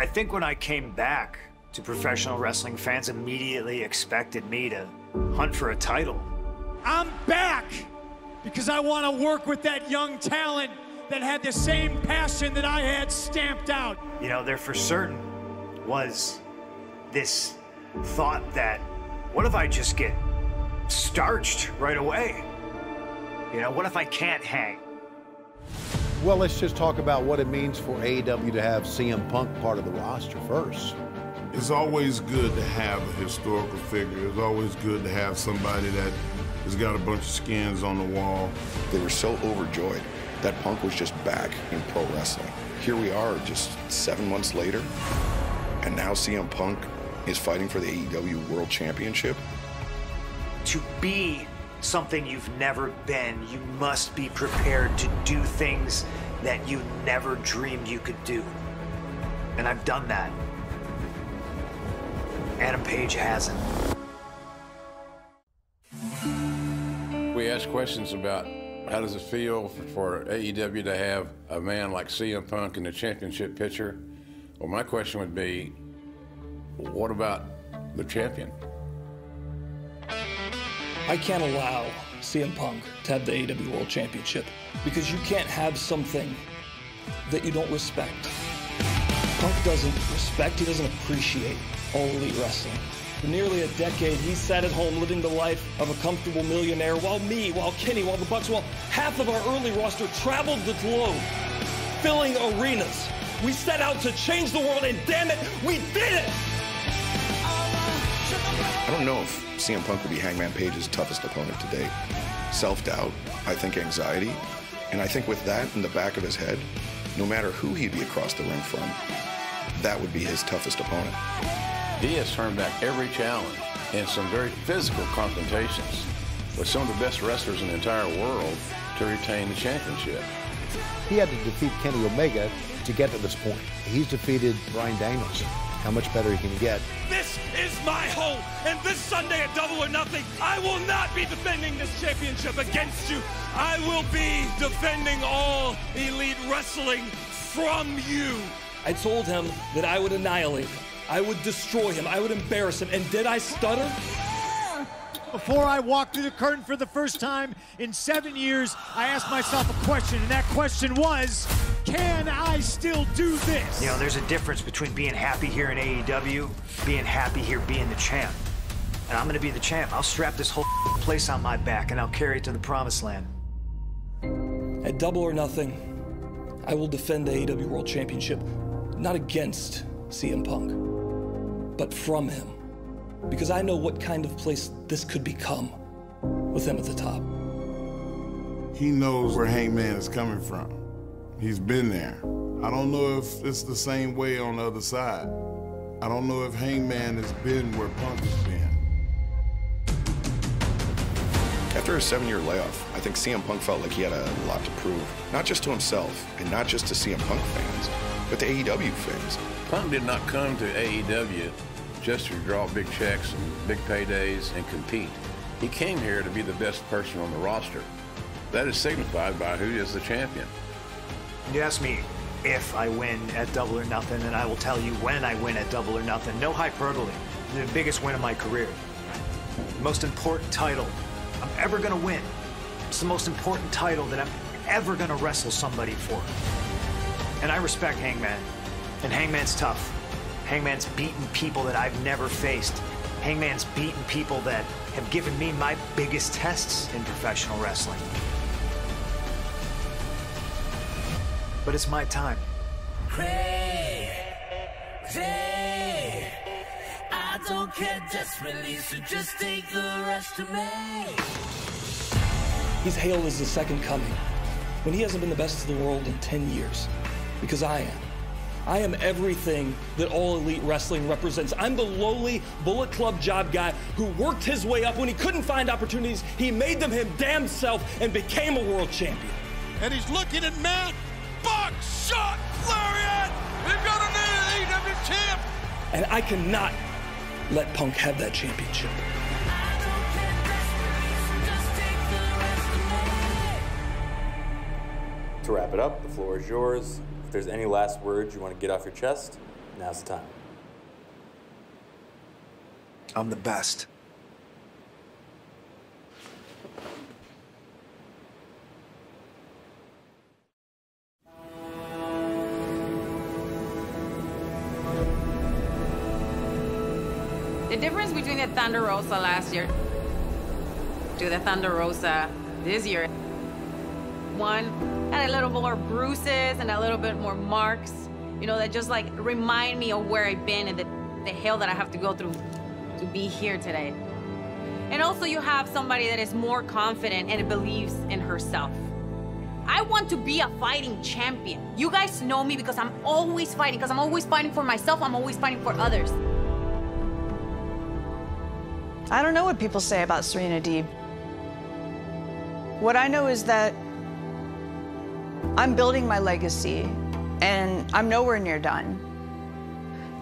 I think when I came back to professional wrestling, fans immediately expected me to hunt for a title. I'm back because I want to work with that young talent that had the same passion that I had stamped out. You know, there for certain was this thought that what if I just get starched right away? You know, what if I can't hang? Well, let's just talk about what it means for AEW to have CM Punk part of the roster first. It's always good to have a historical figure. It's always good to have somebody that has got a bunch of skins on the wall. They were so overjoyed that Punk was just back in pro wrestling. Here we are just seven months later, and now CM Punk is fighting for the AEW World Championship. To be something you've never been, you must be prepared to do things that you never dreamed you could do. And I've done that. Adam Page hasn't. We ask questions about how does it feel for AEW to have a man like CM Punk in the championship picture? Well, my question would be, what about the champion? I can't allow CM Punk to have the AEW World Championship because you can't have something that you don't respect. Punk doesn't respect, he doesn't appreciate all elite wrestling. For nearly a decade, he sat at home living the life of a comfortable millionaire while me, while Kenny, while the Bucks, while half of our early roster traveled the globe, filling arenas. We set out to change the world, and damn it, we did it! I don't know if CM Punk would be Hangman Page's toughest opponent to date. Self doubt, I think anxiety, and I think with that in the back of his head, no matter who he'd be across the ring from, that would be his toughest opponent. He has turned back every challenge in some very physical confrontations with some of the best wrestlers in the entire world to retain the championship. He had to defeat Kenny Omega to get to this point. He's defeated Bryan Danielson. How much better he can get. This is my home, and this Sunday at Double or Nothing, I will not be defending this championship against you. I will be defending all elite wrestling from you. I told him that I would annihilate him. I would destroy him. I would embarrass him. And did I stutter? Before I walked through the curtain for the first time in seven years, I asked myself a question, and that question was, can I still do this? You know, there's a difference between being happy here in AEW, being happy here being the champ. And I'm gonna be the champ. I'll strap this whole place on my back and I'll carry it to the promised land. At Double or Nothing, I will defend the AEW World Championship, not against CM Punk, but from him. Because I know what kind of place this could become with him at the top. He knows where Hangman is coming from. He's been there. I don't know if it's the same way on the other side. I don't know if Hangman has been where Punk has been. After a seven year layoff, I think CM Punk felt like he had a lot to prove, not just to himself and not just to CM Punk fans, but to AEW fans. Punk did not come to AEW just to draw big checks and big paydays and compete. He came here to be the best person on the roster. That is signified by who is the champion. You ask me if I win at Double or Nothing, and I will tell you when I win at Double or Nothing. No hyperbole. The biggest win of my career. The most important title I'm ever gonna win. It's the most important title that I'm ever gonna wrestle somebody for. And I respect Hangman. And Hangman's tough. Hangman's beaten people that I've never faced. Hangman's beaten people that have given me my biggest tests in professional wrestling. But it's my time. Crazy. I don't care desperately, so just take the rest of me. He's hailed as the second coming when he hasn't been the best of the world in 10 years. Because I am. I am everything that all elite wrestling represents. I'm the lowly Bullet Club job guy who worked his way up when he couldn't find opportunities. He made them his damn self and became a world champion. And he's looking at Matt. Buckshot Lariat! They've got a new AEW champ! And I cannot let Punk have that championship. To wrap it up, the floor is yours. If there's any last words you want to get off your chest, now's the time. I'm the best. The difference between the Thunder Rosa last year to the Thunder Rosa this year, one had a little more bruises and a little bit more marks, you know, that just like remind me of where I've been and the, the hell that I have to go through to be here today. And also you have somebody that is more confident and believes in herself. I want to be a fighting champion. You guys know me because I'm always fighting, because I'm always fighting for myself, I'm always fighting for others. I don't know what people say about Serena Deeb. What I know is that I'm building my legacy and I'm nowhere near done.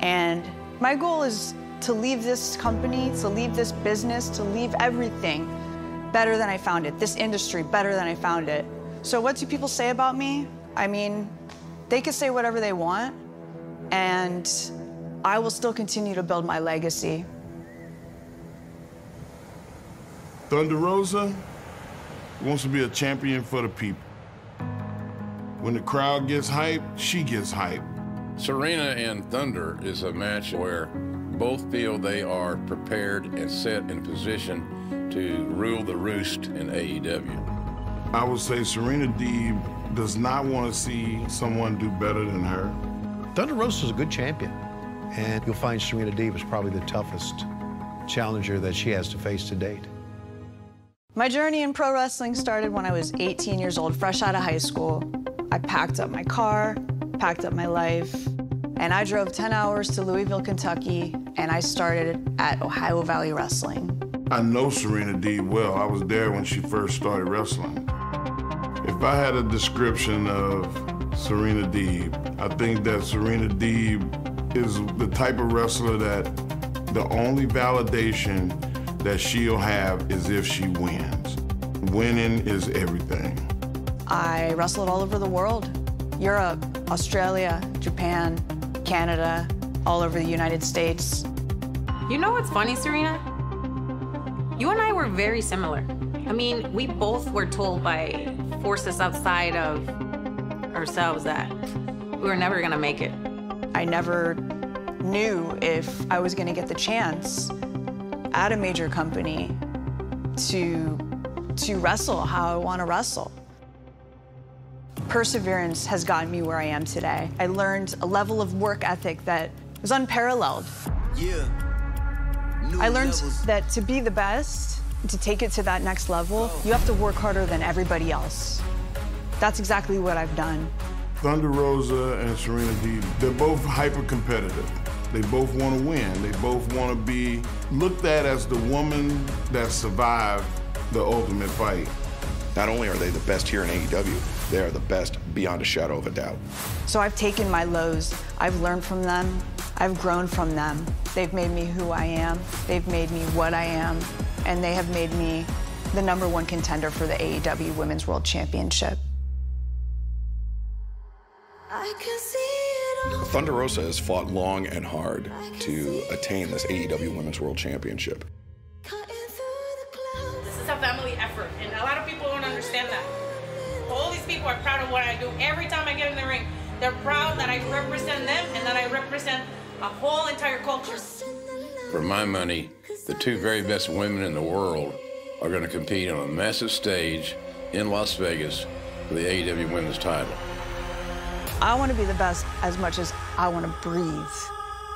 And my goal is to leave this company, to leave this business, to leave everything better than I found it, this industry better than I found it. So, what do people say about me? I mean, they can say whatever they want, and I will still continue to build my legacy. Thunder Rosa wants to be a champion for the people. When the crowd gets hyped, she gets hyped. Serena and Thunder is a match where both feel they are prepared and set in position to rule the roost in AEW. I would say Serena Deeb does not want to see someone do better than her. Thunder Rosa is a good champion, and you'll find Serena Deeb is probably the toughest challenger that she has to face to date. My journey in pro wrestling started when I was 18 years old, fresh out of high school. I packed up my car, packed up my life, and I drove 10 hours to Louisville, Kentucky, and I started at Ohio Valley Wrestling. I know Serena Deeb well. I was there when she first started wrestling. If I had a description of Serena Deeb, I think that Serena Deeb is the type of wrestler that the only validation that she'll have is if she wins. Winning is everything. I wrestled all over the world Europe, Australia, Japan, Canada, all over the United States. You know what's funny, Serena? You and I were very similar. I mean, we both were told by forces outside of ourselves that we were never gonna make it. I never knew if I was going to get the chance at a major company to to wrestle how I want to wrestle. Perseverance has gotten me where I am today. I learned a level of work ethic that was unparalleled. Yeah. I learned that to be the best, to take it to that next level, oh. you have to work harder than everybody else. That's exactly what I've done. Thunder Rosa and Serena Deeb, they're both hyper competitive. They both want to win. They both want to be looked at as the woman that survived the ultimate fight. Not only are they the best here in AEW, they are the best beyond a shadow of a doubt. So I've taken my lows, I've learned from them, I've grown from them. They've made me who I am, they've made me what I am, and they have made me the number one contender for the AEW Women's World Championship. I can see. Thunder Rosa has fought long and hard to attain this AEW Women's World Championship. This is a family effort, and a lot of people don't understand that. All these people are proud of what I do. Every time I get in the ring, they're proud that I represent them and that I represent a whole entire culture. For my money, the two very best women in the world are going to compete on a massive stage in Las Vegas for the AEW Women's title. I want to be the best as much as I want to breathe.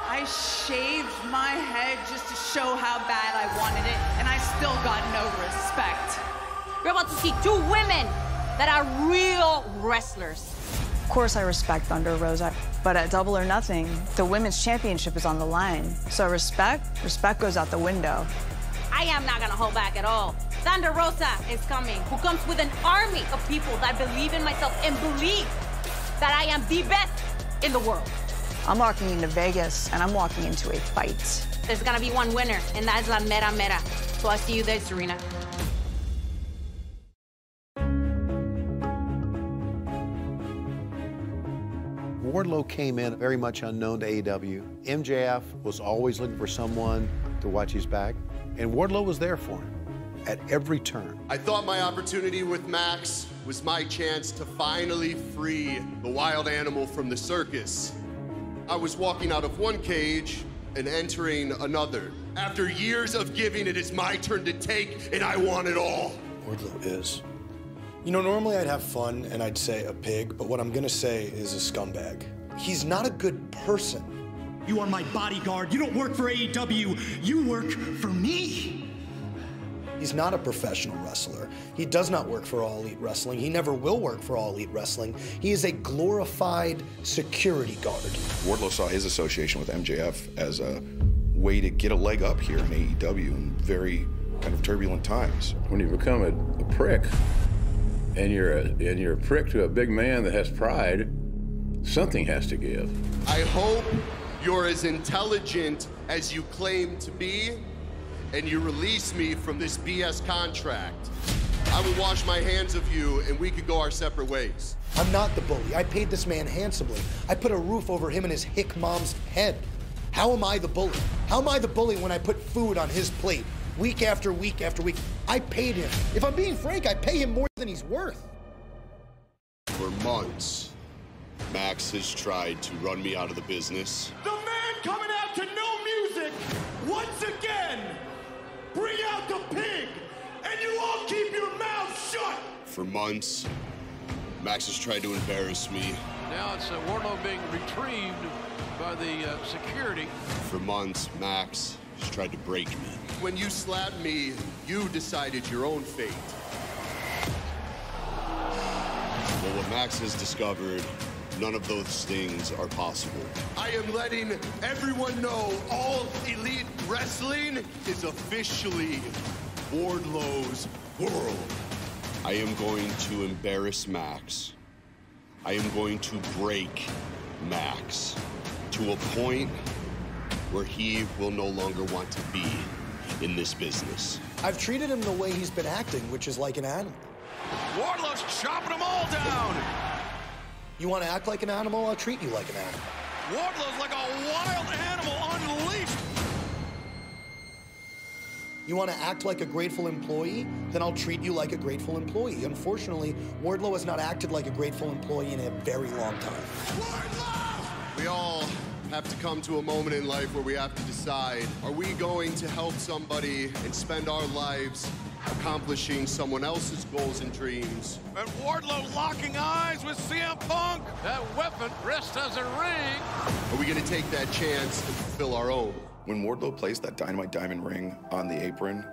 I shaved my head just to show how bad I wanted it, and I still got no respect. We're about to see two women that are real wrestlers. Of course, I respect Thunder Rosa, but at Double or Nothing, the women's championship is on the line. So respect, respect goes out the window. I am not gonna hold back at all. Thunder Rosa is coming, who comes with an army of people that believe in myself and believe that I am the best in the world. I'm walking into Vegas and I'm walking into a fight. There's gonna be one winner, and that's La Mera Mera. So I'll see you there, Serena. Wardlow came in very much unknown to AEW. MJF was always looking for someone to watch his back, and Wardlow was there for him at every turn. I thought my opportunity with Max was my chance to finally free the wild animal from the circus. I was walking out of one cage and entering another. After years of giving, it is my turn to take, and I want it all. Wardlow is. You know, normally I'd have fun and I'd say a pig, but what I'm gonna say is a scumbag. He's not a good person. You are my bodyguard. You don't work for AEW. You work for me. He's not a professional wrestler. He does not work for All Elite Wrestling. He never will work for All Elite Wrestling. He is a glorified security guard. Wardlow saw his association with MJF as a way to get a leg up here in AEW in very kind of turbulent times. When you become a, a prick, and you're a, and you're a prick to a big man that has pride, something has to give. I hope you're as intelligent as you claim to be, and you release me from this BS contract. I will wash my hands of you, and we could go our separate ways. I'm not the bully. I paid this man handsomely. I put a roof over him and his hick mom's head. How am I the bully? How am I the bully when I put food on his plate week after week after week? I paid him. If I'm being frank, I pay him more than he's worth. For months, Max has tried to run me out of the business. The man coming out to no music once again. Bring out the pig, and you all keep your mouths shut. For months, Max has tried to embarrass me. Now it's uh, Wardlow being retrieved by the uh, security. For months, Max has tried to break me. When you slapped me, you decided your own fate. Well, what Max has discovered, none of those things are possible. I am letting everyone know all elite wrestling is officially Wardlow's world. I am going to embarrass Max. I am going to break Max to a point where he will no longer want to be in this business. I've treated him the way he's been acting, which is like an animal. Wardlow's chopping them all down. You want to act like an animal? I'll treat you like an animal. Wardlow's like a wild animal unleashed. You want to act like a grateful employee? Then I'll treat you like a grateful employee. Unfortunately, Wardlow has not acted like a grateful employee in a very long time. Wardlow! We all have to come to a moment in life where we have to decide are we going to help somebody and spend our lives accomplishing someone else's goals and dreams? And Wardlow locking eyes with CM Punk. That weapon dressed as a ring. Are we going to take that chance and fulfill our own? When Wardlow placed that Dynamite Diamond ring on the apron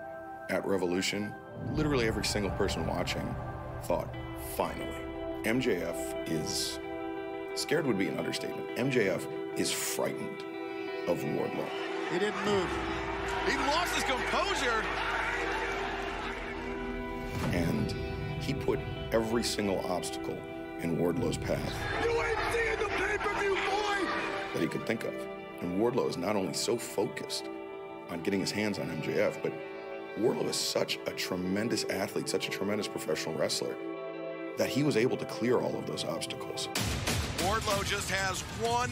at Revolution, literally every single person watching thought, finally. MJF is scared would be an understatement. MJF is frightened of Wardlow. He didn't move. He lost his composure. And he put every single obstacle in Wardlow's path You ain't seeing the pay-per-view, boy. that he could think of. And Wardlow is not only so focused on getting his hands on MJF, but Wardlow is such a tremendous athlete, such a tremendous professional wrestler, that he was able to clear all of those obstacles. Wardlow just has one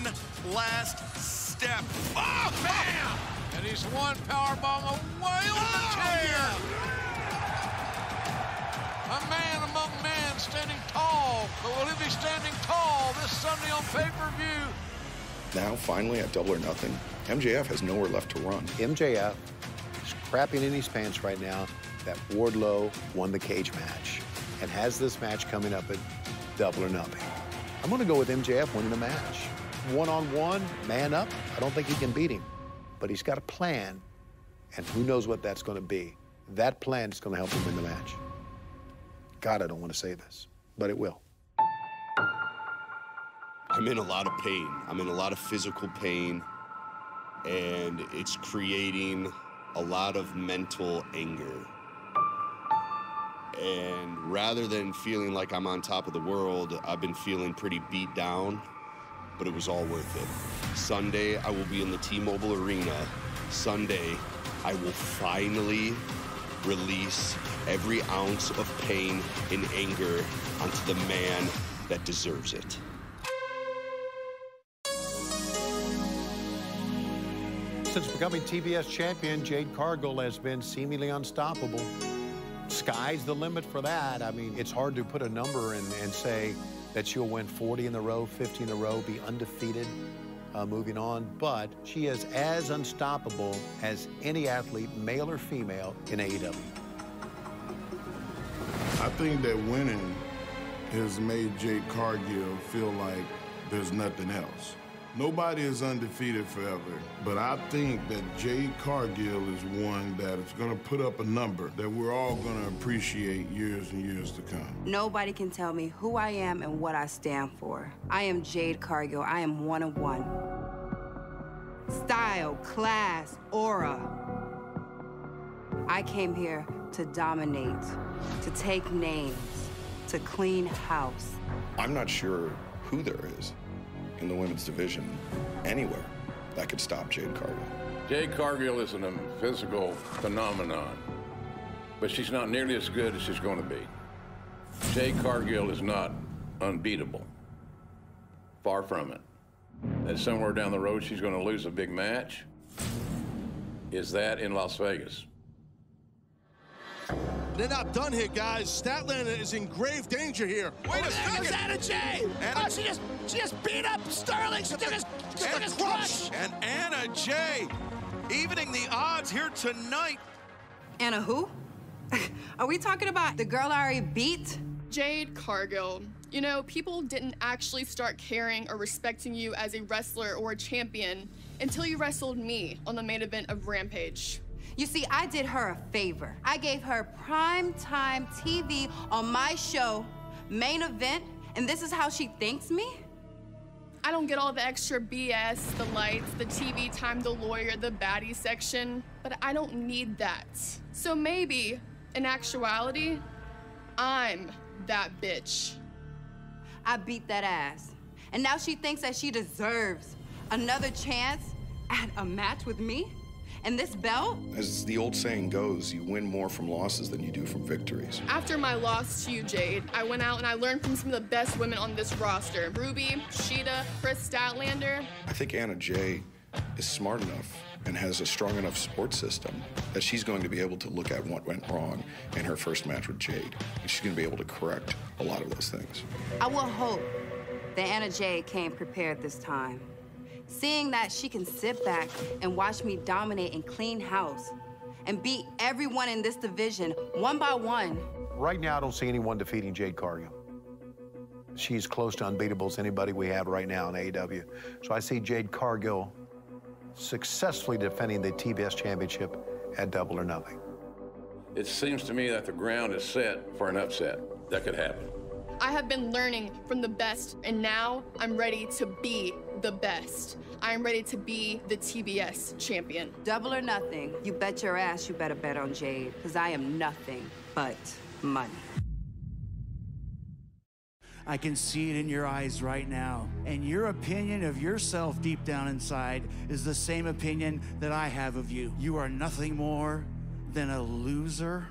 last step. Oh, bam! And he's one powerbomb away on the oh, chair. A man among men standing tall. But will he be standing tall this Sunday on pay-per-view? Now, finally, at Double or Nothing, MJF has nowhere left to run. MJF is crapping in his pants right now that Wardlow won the cage match and has this match coming up at Double or Nothing. I'm going to go with MJF winning the match. One on one, man up. I don't think he can beat him, but he's got a plan, and who knows what that's going to be. That plan is going to help him win the match. God, I don't want to say this, but it will. I'm in a lot of pain. I'm in a lot of physical pain, and it's creating a lot of mental anger. And rather than feeling like I'm on top of the world, I've been feeling pretty beat down, but it was all worth it. Sunday, I will be in the T Mobile Arena. Sunday, I will finally release every ounce of pain and anger onto the man that deserves it. Since becoming TBS champion, Jade Cargill has been seemingly unstoppable. Sky's the limit for that. I mean, it's hard to put a number and, and say that she'll win 40 in a row, 50 in a row, be undefeated uh, moving on, but she is as unstoppable as any athlete, male or female, in AEW. I think that winning has made Jade Cargill feel like there's nothing else. Nobody is undefeated forever, but I think that Jade Cargill is one that is going to put up a number that we're all going to appreciate years and years to come. Nobody can tell me who I am and what I stand for. I am Jade Cargill. I am one of one. Style, class, aura. I came here to dominate, to take names, to clean house. I'm not sure who there is in the women's division anywhere that could stop Jade Cargill. Jade Cargill is a physical phenomenon, but she's not nearly as good as she's going to be. Jade Cargill is not unbeatable. Far from it. That somewhere down the road she's going to lose a big match. Is that in Las Vegas? They're not done here, guys. Statlander is in grave danger here. Wait a second. second. Anna Jay. Anna- Oh, she just, she just beat up Sterling. She took his, she took And his crush. And Anna Jay, evening the odds here tonight. Anna who? Are we talking about the girl I already beat? Jade Cargill. You know, people didn't actually start caring or respecting you as a wrestler or a champion until you wrestled me on the main event of Rampage. You see, I did her a favor. I gave her prime time TV on my show, main event, and this is how she thanks me? I don't get all the extra BS, the lights, the TV time, the lawyer, the baddie section, but I don't need that. So maybe, in actuality, I'm that bitch. I beat that ass. And now she thinks that she deserves another chance at a match with me? And this belt? As the old saying goes, you win more from losses than you do from victories. After my loss to you, Jade, I went out and I learned from some of the best women on this roster Ruby, Sheeta, Kris Statlander. I think Anna Jay is smart enough and has a strong enough support system that she's going to be able to look at what went wrong in her first match with Jade. And she's going to be able to correct a lot of those things. I will hope that Anna Jay came prepared this time. Seeing that she can sit back and watch me dominate and clean house and beat everyone in this division one by one. Right now, I don't see anyone defeating Jade Cargill. She's close to unbeatable as anybody we have right now in AEW. So I see Jade Cargill successfully defending the TBS championship at Double or Nothing. It seems to me that the ground is set for an upset. That could happen. I have been learning from the best, and now I'm ready to be the best. I am ready to be the TBS champion. Double or nothing. You bet your ass you better bet on Jade, because I am nothing but money. I can see it in your eyes right now. And your opinion of yourself deep down inside is the same opinion that I have of you. You are nothing more than a loser.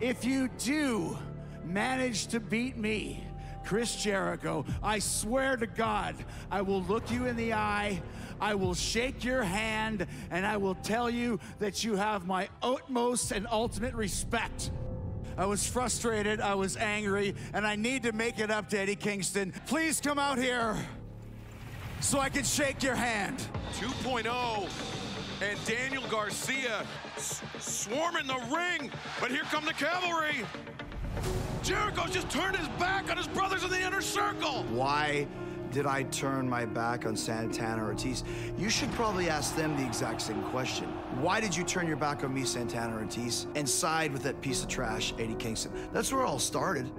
If you do manage to beat me, Chris Jericho, I swear to God, I will look you in the eye, I will shake your hand, and I will tell you that you have my utmost and ultimate respect. I was frustrated, I was angry, and I need to make it up to Eddie Kingston. Please come out here so I can shake your hand. 2.0 and Daniel Garcia swarming the ring, but here come the cavalry. Jericho just turned his back on his brothers in the inner circle. Why did I turn my back on Santana Ortiz? You should probably ask them the exact same question. Why did you turn your back on me, Santana Ortiz, and side with that piece of trash, Eddie Kingston? That's where it all started.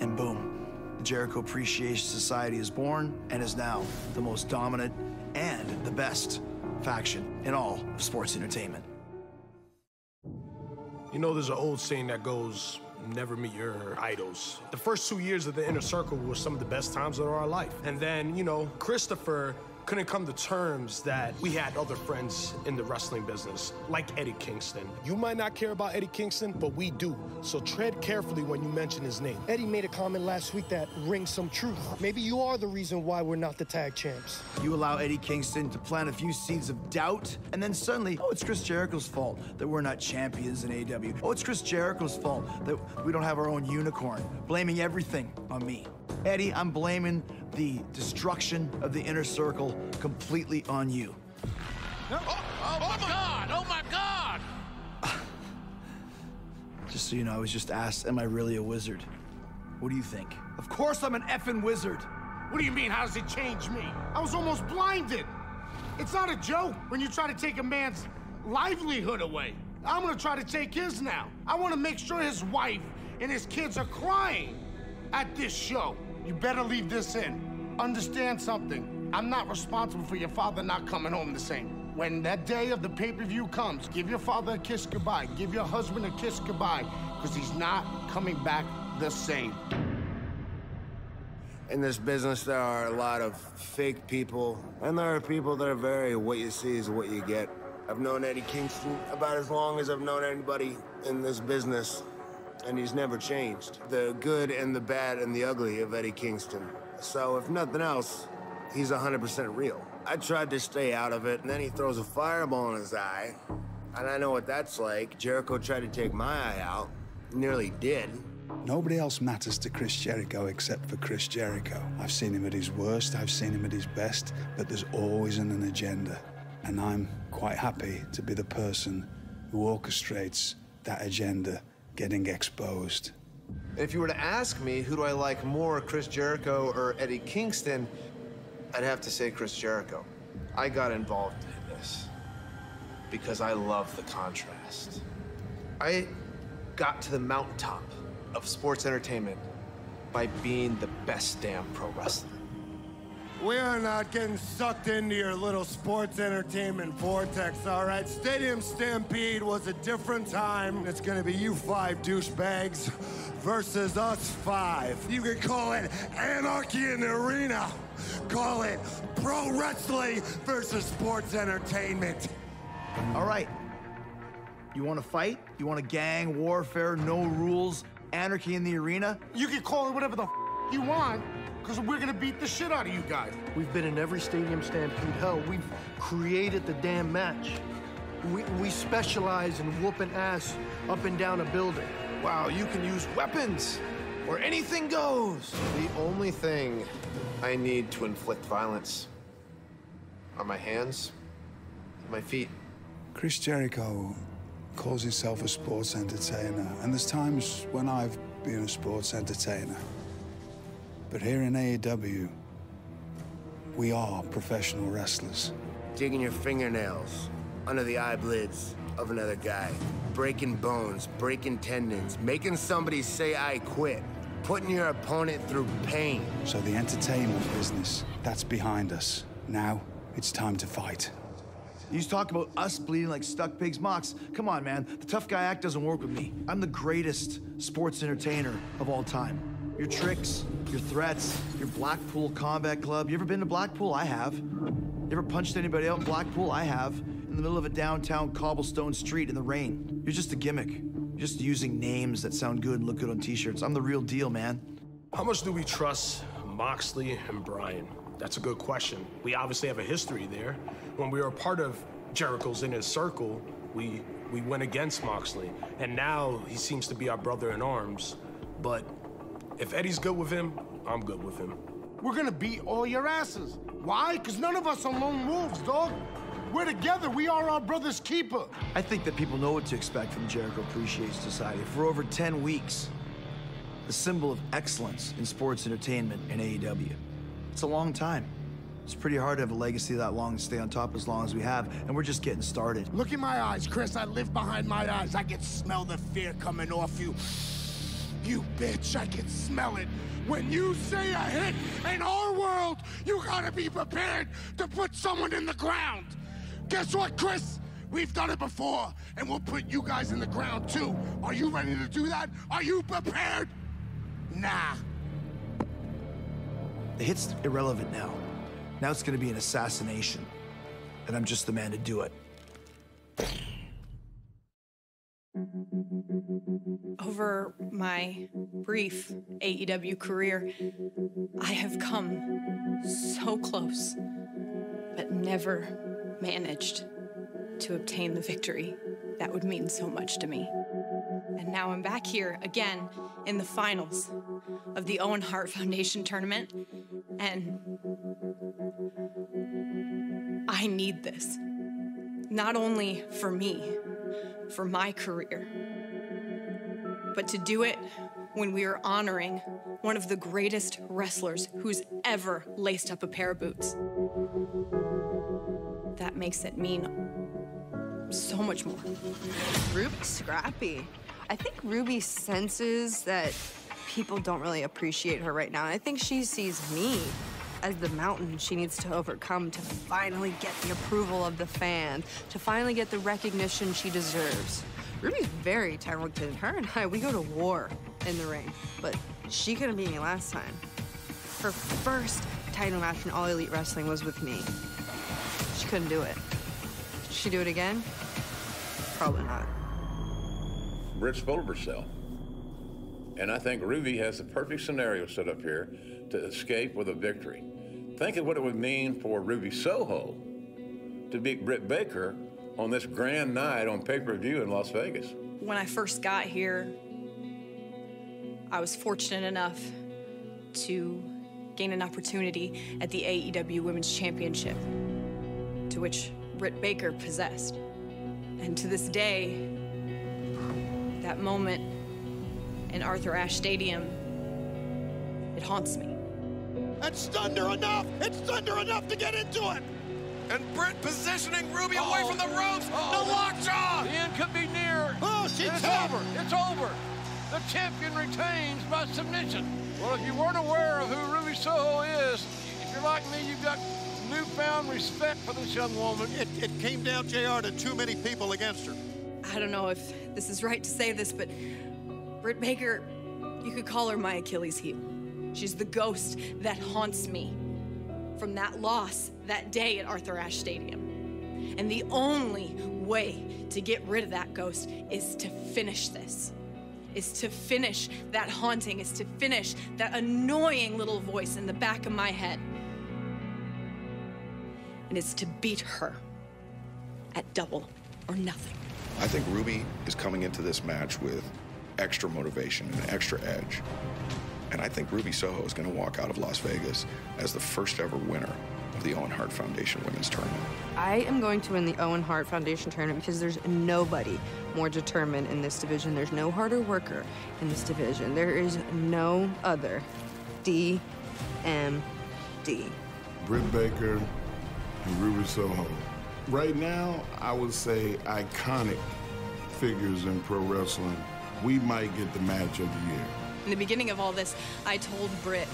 And boom, the Jericho Appreciation Society is born and is now the most dominant and the best faction in all of sports entertainment. You know, there's an old saying that goes, never meet your idols. The first two years of the inner circle were some of the best times of our life. And then, you know, Christopher couldn't come to terms that we had other friends in the wrestling business, like Eddie Kingston. You might not care about Eddie Kingston, but we do. So tread carefully when you mention his name. Eddie made a comment last week that rings some truth. Maybe you are the reason why we're not the tag champs. You allow Eddie Kingston to plant a few seeds of doubt, and then suddenly, oh, it's Chris Jericho's fault that we're not champions in AEW. Oh, it's Chris Jericho's fault that we don't have our own unicorn, blaming everything on me. Eddie, I'm blaming the destruction of the inner circle completely on you. Oh, oh, oh my God! Oh my God! Just so you know, I was just asked, am I really a wizard? What do you think? Of course I'm an effing wizard. What do you mean, how does it change me? I was almost blinded. It's not a joke when you try to take a man's livelihood away. I'm gonna try to take his now. I wanna make sure his wife and his kids are crying at this show. You better leave this in. Understand something. I'm not responsible for your father not coming home the same. When that day of the pay-per-view comes, give your father a kiss goodbye. Give your husband a kiss goodbye, because he's not coming back the same. In this business, there are a lot of fake people, and there are people that are very what you see is what you get. I've known Eddie Kingston about as long as I've known anybody in this business, and he's never changed. The good and the bad and the ugly of Eddie Kingston. So, if nothing else, he's 100% real. I tried to stay out of it, and then he throws a fireball in his eye. And I know what that's like. Jericho tried to take my eye out, nearly did. Nobody else matters to Chris Jericho except for Chris Jericho. I've seen him at his worst, I've seen him at his best, but there's always an, an agenda. And I'm quite happy to be the person who orchestrates that agenda getting exposed. If you were to ask me who do I like more, Chris Jericho or Eddie Kingston, I'd have to say Chris Jericho. I got involved in this because I love the contrast. I got to the mountaintop of sports entertainment by being the best damn pro wrestler. We are not getting sucked into your little sports entertainment vortex, all right? Stadium Stampede was a different time. It's gonna be you five douchebags versus us five. You can call it anarchy in the arena. Call it pro wrestling versus sports entertainment. All right. You want to fight? You want a gang warfare, no rules, anarchy in the arena? You can call it whatever the f- you want, because we're gonna beat the shit out of you guys. We've been in every Stadium Stampede. Hell, we've created the damn match. We, we specialize in whooping ass up and down a building. Wow, you can use weapons, or anything goes. The only thing I need to inflict violence are my hands and my feet. Chris Jericho calls himself a sports entertainer, and there's times when I've been a sports entertainer. But here in AEW, we are professional wrestlers. Digging your fingernails under the eyelids of another guy, breaking bones, breaking tendons, making somebody say I quit, putting your opponent through pain. So the entertainment business, that's behind us. Now, it's time to fight. You talk about us bleeding like stuck pigs' Mox. Come on, man. The tough guy act doesn't work with me. I'm the greatest sports entertainer of all time. Your tricks, your threats, your Blackpool Combat Club. You ever been to Blackpool? I have. You ever punched anybody out in Blackpool? I have. In the middle of a downtown cobblestone street in the rain. You're just a gimmick. You're just using names that sound good and look good on t-shirts. I'm the real deal, man. How much do we trust Moxley and Bryan? That's a good question. We obviously have a history there. When we were a part of Jericho's inner circle, we we went against Moxley, and now he seems to be our brother in arms. But if Eddie's good with him, I'm good with him. We're gonna beat all your asses. Why? Because none of us are lone wolves, dog. We're together. We are our brother's keeper. I think that people know what to expect from Jericho Appreciation Society. For over 10 weeks, the symbol of excellence in sports entertainment in AEW. It's a long time. It's pretty hard to have a legacy that long and stay on top as long as we have, and we're just getting started. Look in my eyes, Chris. I live behind my eyes. I can smell the fear coming off you. You bitch, I can smell it. When you say a hit in our world, you gotta be prepared to put someone in the ground. Guess what, Chris? We've done it before, and we'll put you guys in the ground too. Are you ready to do that? Are you prepared? Nah. The hit's irrelevant now. Now it's gonna be an assassination. And I'm just the man to do it. Over my brief AEW career, I have come so close, but never managed to obtain the victory that would mean so much to me. And now I'm back here again in the finals of the Owen Hart Foundation tournament, and I need this. Not only for me, for my career, but to do it when we are honoring one of the greatest wrestlers who's ever laced up a pair of boots. That makes it mean so much more. Ruby's scrappy. I think Ruby senses that people don't really appreciate her right now. And I think she sees me as the mountain she needs to overcome to finally get the approval of the fans, to finally get the recognition she deserves. Ruby's very talented. Her and I, we go to war in the ring, but she couldn't beat me last time. Her first title match in All Elite Wrestling was with me. She couldn't do it. She do it again? Probably not. Britt's full of herself. And I think Ruby has the perfect scenario set up here to escape with a victory. Think of what it would mean for Ruby Soho to beat Britt Baker on this grand night on pay-per-view in Las Vegas. When I first got here, I was fortunate enough to gain an opportunity at the AEW Women's Championship, to which Britt Baker possessed. And to this day, that moment in Arthur Ashe Stadium, it haunts me. That's thunder enough! It's thunder enough to get into it! And Britt positioning Ruby away oh. from the ropes. Oh. The lockjaw! The end could be near. Oh, she's It's up. over. It's over. The champion retains by submission. Well, if you weren't aware of who Ruby Soho is, if you're like me, you've got newfound respect for this young woman. It, it came down, JR, to too many people against her. I don't know if this is right to say this, but Britt Baker, you could call her my Achilles heel. She's the ghost that haunts me from that loss that day at Arthur Ashe Stadium. And the only way to get rid of that ghost is to finish this. Is to finish that haunting, is to finish that annoying little voice in the back of my head. And it's to beat her at double or nothing. I think Ruby is coming into this match with extra motivation and extra edge. And I think Ruby Soho is going to walk out of Las Vegas as the first ever winner of the Owen Hart Foundation Women's Tournament. I am going to win the Owen Hart Foundation tournament because there's nobody more determined in this division. There's no harder worker in this division. There is no other DMD. Britt Baker and Ruby Soho. Right now, I would say iconic figures in pro wrestling. We might get the match of the year. In the beginning of all this, I told Britt,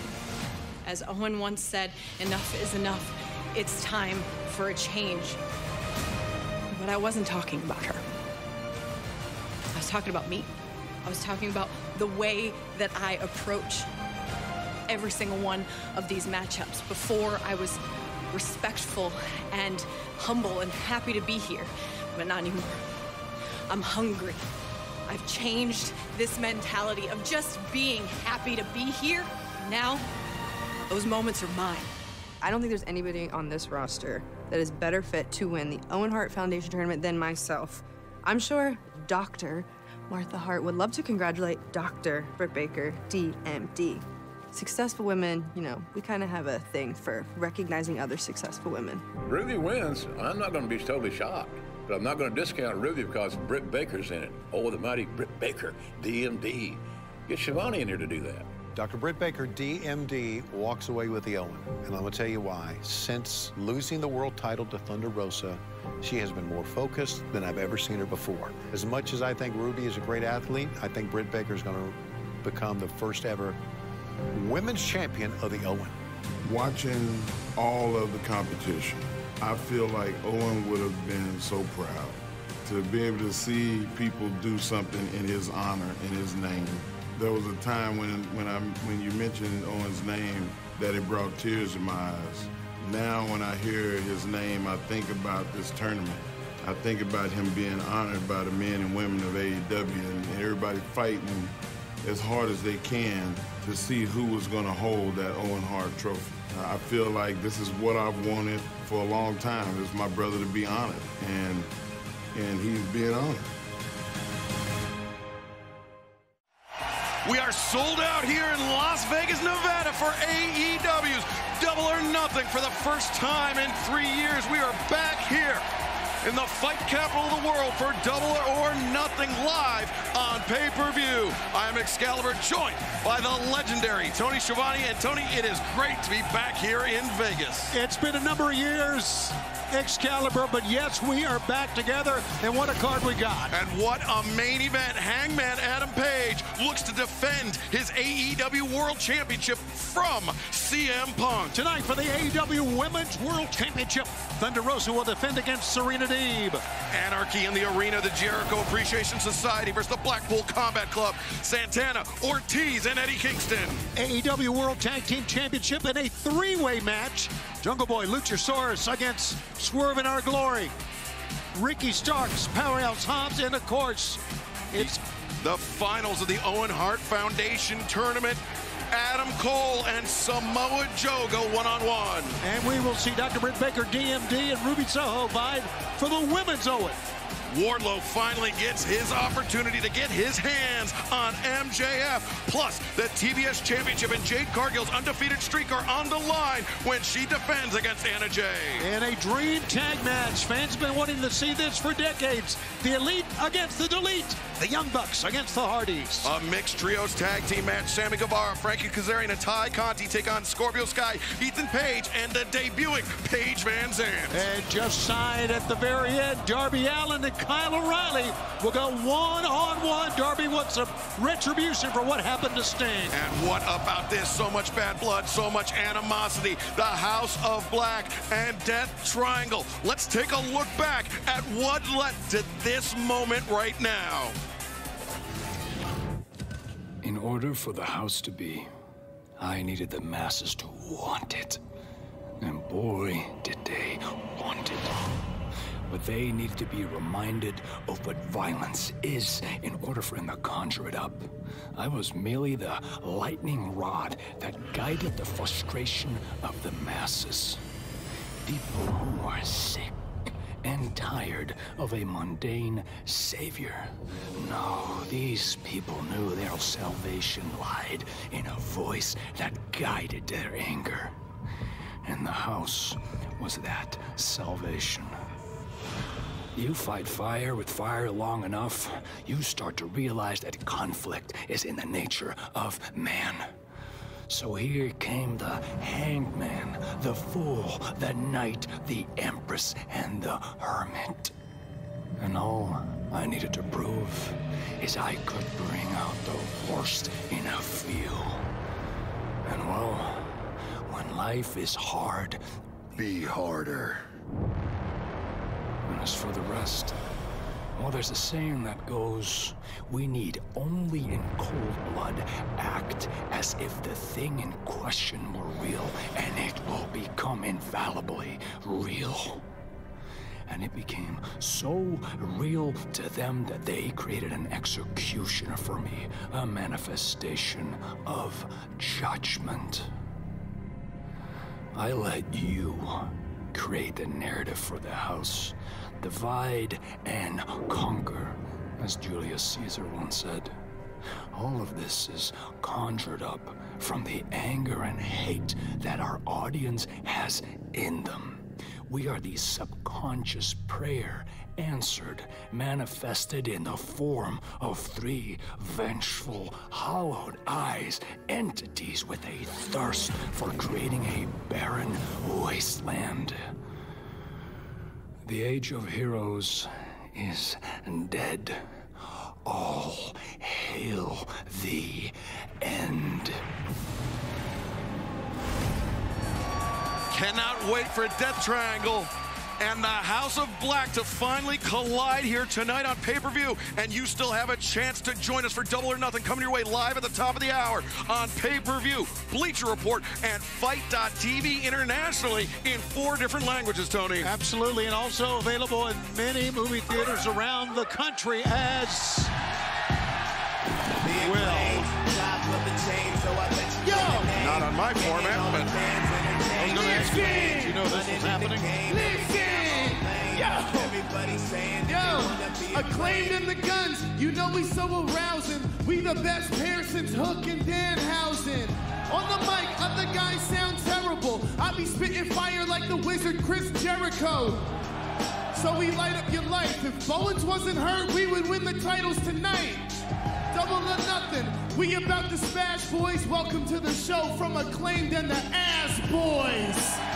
as Owen once said, enough is enough. It's time for a change. But I wasn't talking about her. I was talking about me. I was talking about the way that I approach every single one of these matchups. Before, I was respectful and humble and happy to be here, but not anymore. I'm hungry. I've changed this mentality of just being happy to be here. Now, those moments are mine. I don't think there's anybody on this roster that is better fit to win the Owen Hart Foundation tournament than myself. I'm sure Dr. Martha Hart would love to congratulate Dr. Britt Baker, DMD. Successful women, you know, we kind of have a thing for recognizing other successful women. Ruby wins. I'm not going to be totally shocked. But I'm not going to discount Ruby because Britt Baker's in it. Oh, the mighty Britt Baker, DMD. Get Schiavone in here to do that. Dr. Britt Baker, DMD, walks away with the Owen. And I'm going to tell you why. Since losing the world title to Thunder Rosa, she has been more focused than I've ever seen her before. As much as I think Ruby is a great athlete, I think Britt Baker is going to become the first ever women's champion of the Owen. Watching all of the competition, I feel like Owen would have been so proud to be able to see people do something in his honor, in his name. There was a time when when I when you mentioned Owen's name that it brought tears in my eyes Now, when I hear his name, I think about this tournament. I think about him being honored by the men and women of AEW and everybody fighting as hard as they can to see who was going to hold that Owen Hart trophy. I feel like this is what I've wanted for a long time, is my brother to be honored, and, and he's being honored. We are sold out here in Las Vegas, Nevada for AEW's Double or Nothing for the first time in three years. We are back here in the fight capital of the world for Double or Nothing live on pay-per-view. I am Excalibur, joined by the legendary Tony Schiavone. And Tony, it is great to be back here in Vegas. It's been a number of years, Excalibur, but yes, we are back together, and what a card we got. And what a main event. Hangman Adam Page looks to defend his AEW World Championship from CM Punk. Tonight for the AEW Women's World Championship, Thunder Rosa will defend against Serena Anarchy in the arena, the Jericho Appreciation Society versus the Blackpool Combat Club, Santana, Ortiz, and Eddie Kingston. AEW World Tag Team Championship in a three-way match. Jungle Boy Luchasaurus against Swerve in Our Glory. Ricky Starks, Powerhouse Hobbs, and of course, it's the finals of the Owen Hart Foundation tournament. Adam Cole and Samoa Joe go one-on-one. And we will see Dr. Britt Baker, DMD, and Ruby Soho vie for the women's Owen. Wardlow finally gets his opportunity to get his hands on MJF. Plus, the TBS Championship and Jade Cargill's undefeated streak are on the line when she defends against Anna Jay. In a dream tag match, fans have been wanting to see this for decades. The Elite against the Delete. The Young Bucks against the Hardys. A mixed trios tag team match. Sammy Guevara, Frankie Kazarian, and Tay Conti take on Scorpio Sky, Ethan Page, and the debuting Paige VanZant. And just signed at the very end, Darby Allin and Kyle O'Reilly will go one-on-one. Darby wants some retribution for what happened to Sting. And what about this? So much bad blood, so much animosity. The House of Black and Death Triangle. Let's take a look back at what led to this moment right now. In order for the house to be, I needed the masses to want it. And boy, did they want it. But they needed to be reminded of what violence is in order for them to conjure it up. I was merely the lightning rod that guided the frustration of the masses. People who are sick and tired of a mundane savior. No, these people knew their salvation lied in a voice that guided their anger. And the house was that salvation. You fight fire with fire long enough, you start to realize that conflict is in the nature of man. So here came the hanged man, the fool, the knight, the empress, and the hermit. And all I needed to prove is I could bring out the worst in a few. And well, when life is hard, be harder. As for the rest, well, there's a saying that goes, we need only in cold blood act as if the thing in question were real, and it will become infallibly real. And it became so real to them that they created an executioner for me, a manifestation of judgment. I let you create the narrative for the house. Divide and conquer, as Julius Caesar once said. All of this is conjured up from the anger and hate that our audience has in them. We are the subconscious prayer answered, manifested in the form of three vengeful, hollowed eyes, entities with a thirst for creating a barren wasteland. The age of heroes is dead. All hail the end. Cannot wait for a Death Triangle. And the House of Black to finally collide here tonight on pay-per-view. And you still have a chance to join us for Double or Nothing coming your way live at the top of the hour on pay-per-view, Bleacher Report, and FITE.tv internationally in four different languages, Tony. Absolutely, and also available in many movie theaters around the country as well. Not on my format, but I was going to you, know this was happening? Listen! Yo! Yo! Acclaimed in the Gunns. You know we so arousing. We the best pair since Hook and Danhausen. On the mic, other guys sound terrible. I be spitting fire like the wizard Chris Jericho. So we light up your life. If Bowens wasn't hurt, we would win the titles tonight. Double or nothing. We about to smash, boys. Welcome to the show from Acclaimed and the Ass Boys.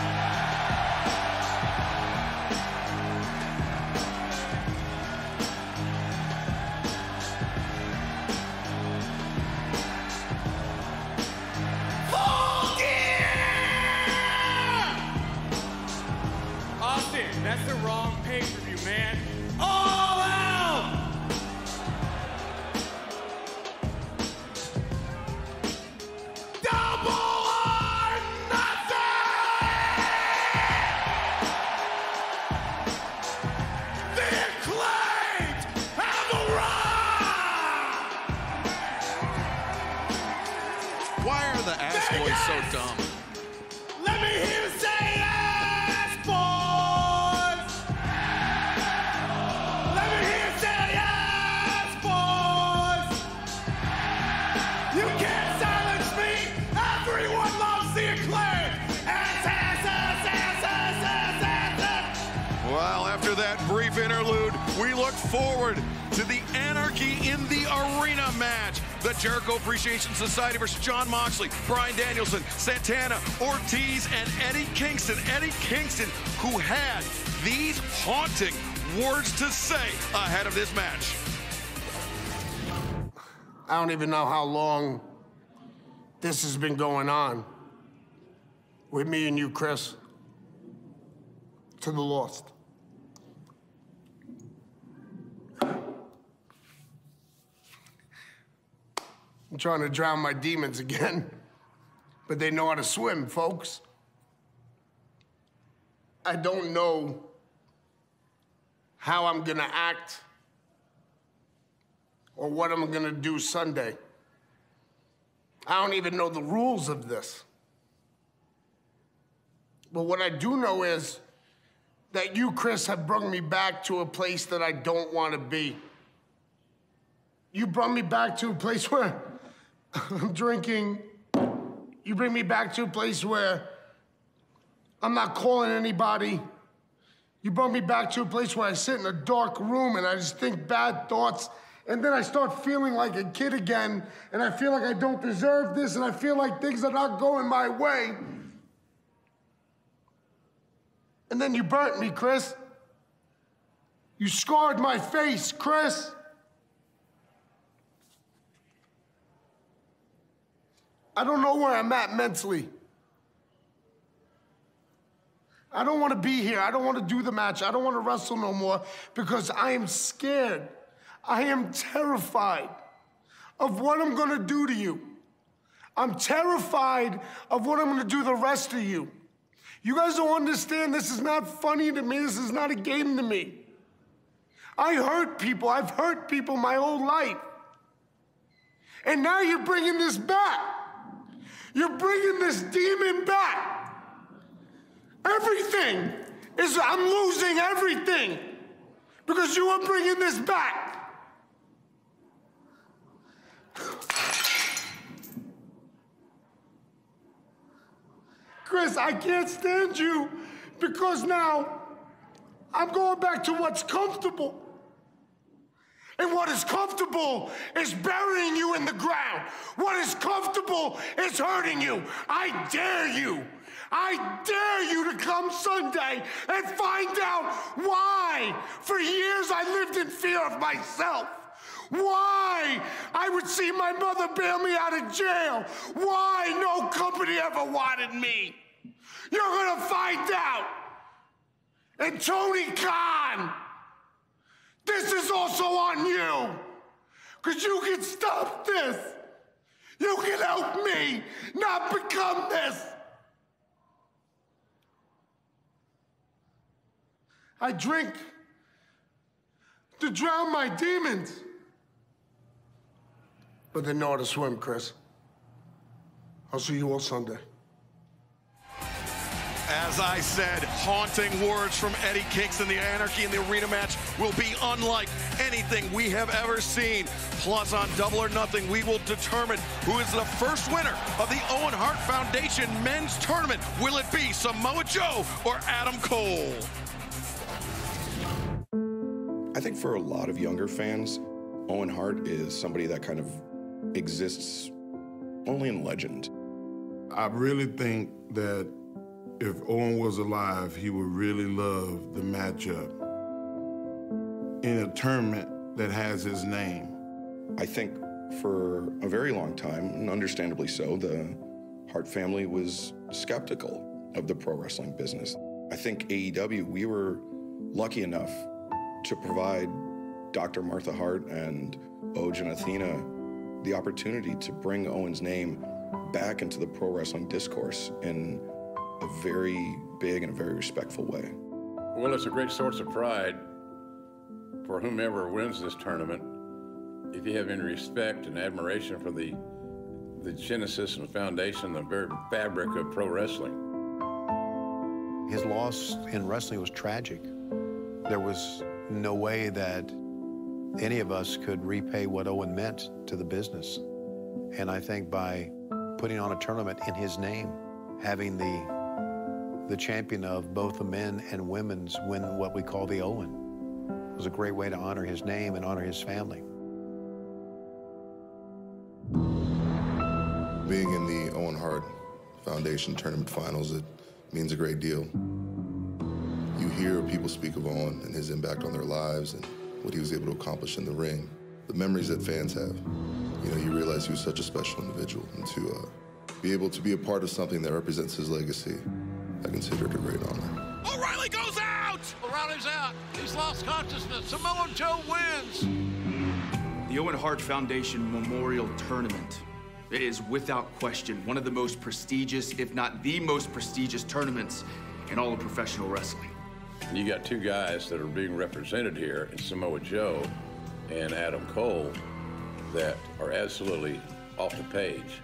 Forward to the Anarchy in the Arena match. The Jericho Appreciation Society versus Jon Moxley, Bryan Danielson, Santana, Ortiz, and Eddie Kingston. Eddie Kingston, who had these haunting words to say ahead of this match. I don't even know how long this has been going on with me and you, Chris. To the lost. I'm trying to drown my demons again, but they know how to swim, folks. I don't know how I'm gonna act or what I'm gonna do Sunday. I don't even know the rules of this. But what I do know is that you, Chris, have brought me back to a place that I don't want to be. You brought me back to a place where drinking. You bring me back to a place where I'm not calling anybody. You brought me back to a place where I sit in a dark room and I just think bad thoughts. And then I start feeling like a kid again. And I feel like I don't deserve this. And I feel like things are not going my way. And then you burnt me, Chris. You scarred my face, Chris. I don't know where I'm at mentally. I don't want to be here. I don't want to do the match. I don't want to wrestle no more because I am scared. I am terrified of what I'm going to do to you. I'm terrified of what I'm going to do the rest of you. You guys don't understand. This is not funny to me. This is not a game to me. I hurt people. I've hurt people my whole life. And now you're bringing this back. You're bringing this demon back. Everything is, I'm losing everything because you are bringing this back. Chris, I can't stand you because now I'm going back to what's comfortable. And what is comfortable is burying you in the ground. What is comfortable is hurting you. I dare you. I dare you to come Sunday and find out why, for years, I lived in fear of myself. Why I would see my mother bail me out of jail. Why no company ever wanted me. You're gonna find out. And Tony Khan, this is also on you. Because you can stop this. You can help me not become this. I drink to drown my demons. But they know how to swim, Chris. I'll see you all Sunday. As I said, haunting words from Eddie Kingston. The anarchy in the arena match will be unlike anything we have ever seen. Plus, on Double or Nothing, we will determine who is the first winner of the Owen Hart Foundation men's tournament. Will it be Samoa Joe or Adam Cole? I think for a lot of younger fans, Owen Hart is somebody that kind of exists only in legend. I really think that if Owen was alive, he would really love the matchup in a tournament that has his name. I think for a very long time, and understandably so, the Hart family was skeptical of the pro wrestling business. I think AEW, we were lucky enough to provide Dr. Martha Hart and Oje and Athena the opportunity to bring Owen's name back into the pro wrestling discourse in a very big and a very respectful way. Well, it's a great source of pride for whomever wins this tournament. If you have any respect and admiration for the the genesis and foundation, the very fabric of pro wrestling. His loss in wrestling was tragic. There was no way that any of us could repay what Owen meant to the business. And I think by putting on a tournament in his name, having the the champion of both the men and women's win what we call the Owen was a great way to honor his name and honor his family. Being in the Owen Hart Foundation tournament finals, it means a great deal. You hear people speak of Owen and his impact on their lives and what he was able to accomplish in the ring. The memories that fans have. You know, you realize he was such a special individual. And to uh, be able to be a part of something that represents his legacy, I consider it a great honor. O'Reilly goes out! O'Reilly's out. He's lost consciousness. Samoa Joe wins. The Owen Hart Foundation Memorial Tournament is without question one of the most prestigious, if not the most prestigious tournaments in all of professional wrestling. You got two guys that are being represented here in Samoa Joe and Adam Cole that are absolutely off the page.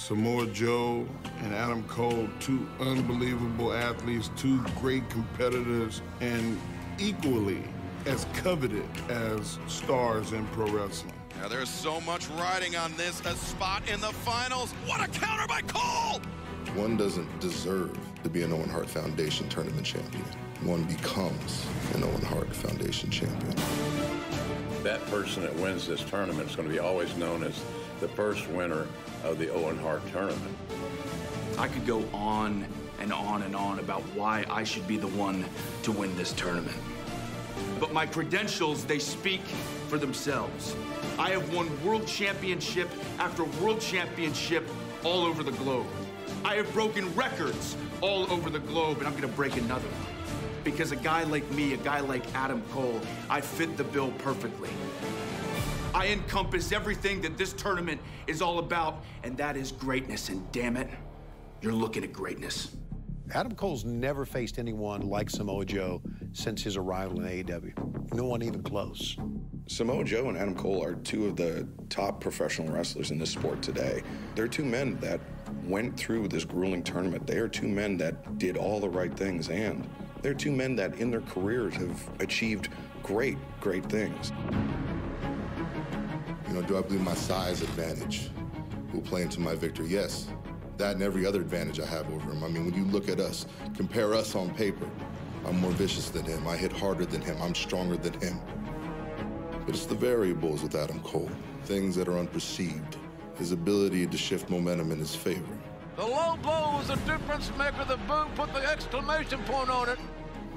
Samoa Joe and Adam Cole, two unbelievable athletes, two great competitors, and equally as coveted as stars in pro wrestling. Now there's so much riding on this, a spot in the finals. What a counter by Cole! One doesn't deserve to be an Owen Hart Foundation tournament champion. One becomes an Owen Hart Foundation champion. That person that wins this tournament is going to be always known as the first winner of the Owen Hart tournament. I could go on and on and on about why I should be the one to win this tournament. But my credentials, they speak for themselves. I have won world championship after world championship all over the globe. I have broken records all over the globe, and I'm gonna break another one. Because a guy like me, a guy like Adam Cole, I fit the bill perfectly. I encompass everything that this tournament is all about, and that is greatness. And damn it, you're looking at greatness. Adam Cole's never faced anyone like Samoa Joe since his arrival in AEW. No one even close. Samoa Joe and Adam Cole are two of the top professional wrestlers in this sport today. They're two men that went through this grueling tournament. They are two men that did all the right things, and they're two men that in their careers have achieved great, great things. You know, do I believe my size advantage will play into my victory? Yes. That and every other advantage I have over him. I mean, when you look at us, compare us on paper, I'm more vicious than him. I hit harder than him. I'm stronger than him. But it's the variables with Adam Cole, things that are unperceived, his ability to shift momentum in his favor. The low blow was the difference maker. The boom put the exclamation point on it.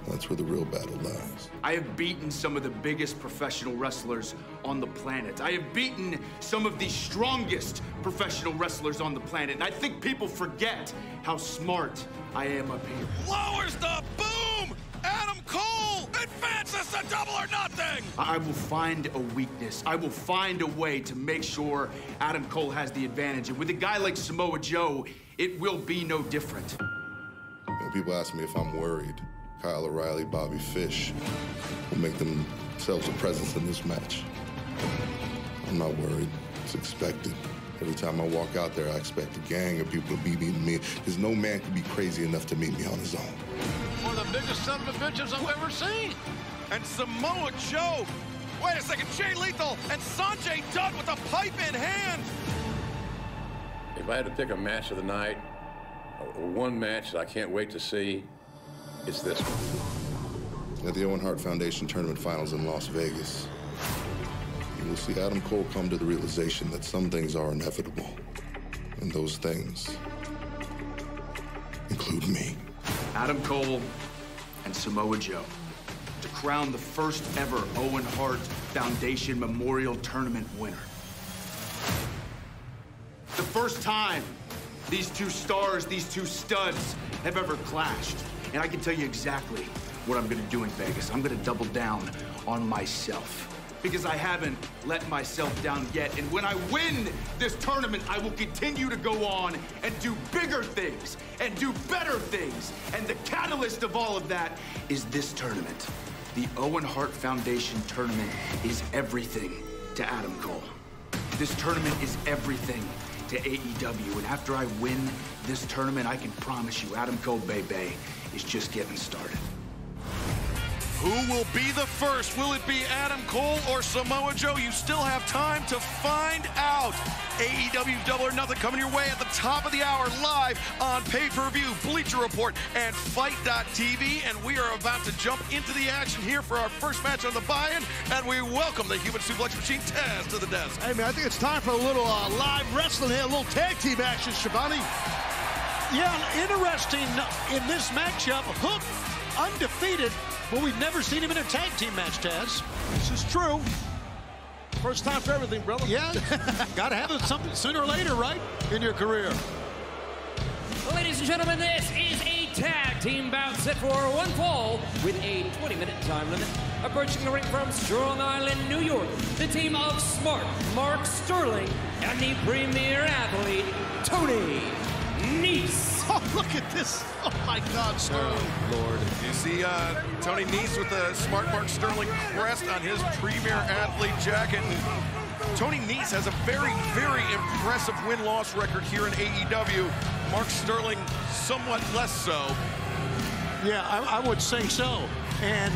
That's where the real battle lies. I have beaten some of the biggest professional wrestlers on the planet. I have beaten some of the strongest professional wrestlers on the planet. And I think people forget how smart I am up here. Lowers the boom! Adam advance us to double or nothing! I will find a weakness. I will find a way to make sure Adam Cole has the advantage. And with a guy like Samoa Joe, it will be no different. When people ask me if I'm worried, Kyle O'Reilly, Bobby Fish will make themselves a presence in this match. I'm not worried. It's expected. Every time I walk out there, I expect a gang of people to be meeting me, because no man could be crazy enough to meet me on his own. One of the biggest son of bitches I've ever seen. And Samoa Joe. Wait a second, Jay Lethal and Sanjay Dutt with a pipe in hand. If I had to pick a match of the night, or one match that I can't wait to see, it's this one. At the Owen Hart Foundation Tournament Finals in Las Vegas, you will see Adam Cole come to the realization that some things are inevitable. And those things include me. Adam Cole and Samoa Joe to crown the first ever Owen Hart Foundation Memorial Tournament winner. The first time these two stars, these two studs have ever clashed. And I can tell you exactly what I'm gonna do in Vegas. I'm gonna double down on myself because I haven't let myself down yet. And when I win this tournament, I will continue to go on and do bigger things and do better things. And the catalyst of all of that is this tournament. The Owen Hart Foundation tournament is everything to Adam Cole. This tournament is everything to AEW. And after I win this tournament, I can promise you Adam Cole Bay Bay is just getting started. Who will be the first? Will it be Adam Cole or Samoa Joe? You still have time to find out. AEW Double or Nothing coming your way at the top of the hour live on pay-per-view, Bleacher Report, and FITE.tv. And we are about to jump into the action here for our first match on the buy-in. And we welcome the Human Suplex Machine Taz to the desk. Hey, man, I think it's time for a little uh, live wrestling here, a little tag team action, Schiavone. Yeah, interesting uh, in this matchup. Hook undefeated, but we've never seen him in a tag team match, Taz. This is true. First time for everything, brother. Yeah, got to have it something sooner or later, right, in your career. Ladies and gentlemen, this is a tag team bout set for one fall with a 20-minute time limit. Approaching the ring from Strong Island, New York, the team of Smart, Mark Sterling, and the premier athlete, Tony Nese. Oh, look at this. Oh, my God, Sterling. Lord. You see uh, Tony Nese with the Smart Mark Sterling crest on his premier athlete jacket. And Tony Nese has a very, very impressive win-loss record here in AEW. Mark Sterling somewhat less so. Yeah, I, I would say so. And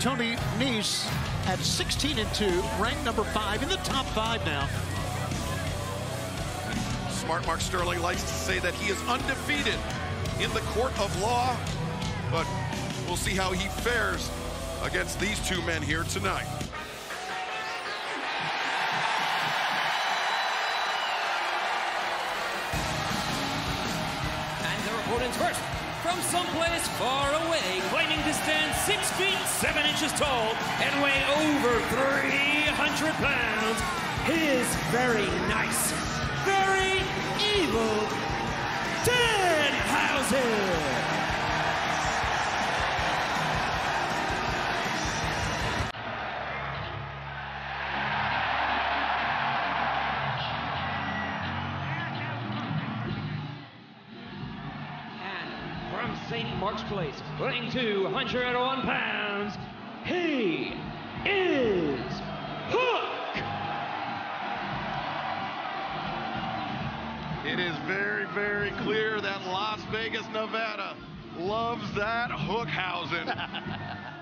Tony Nese at 16 and 2, ranked number five in the top five now. Smart Mark Sterling likes to say that he is undefeated in the court of law, but we'll see how he fares against these two men here tonight. And their opponents first, from someplace far away, claiming to stand six feet seven inches tall and weigh over 300 pounds, his very nice, very evil Danhausen. And from St. Mark's Place, weighing 201 pounds, he is Hook! It is very, very clear that Las Vegas, Nevada loves that Hookhausen.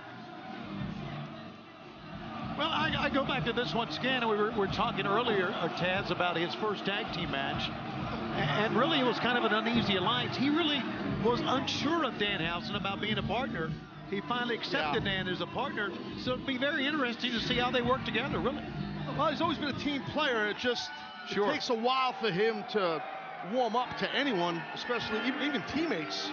Well, I, I go back to this once again, and we were, were talking earlier, uh, Taz, about his first tag team match. And really, it was kind of an uneasy alliance. He really was unsure of Danhausen about being a partner. He finally accepted Dan as a partner. So it'd be very interesting to see how they work together, really. Well, he's always been a team player. It just Sure. it takes a while for him to warm up to anyone, especially even, even teammates.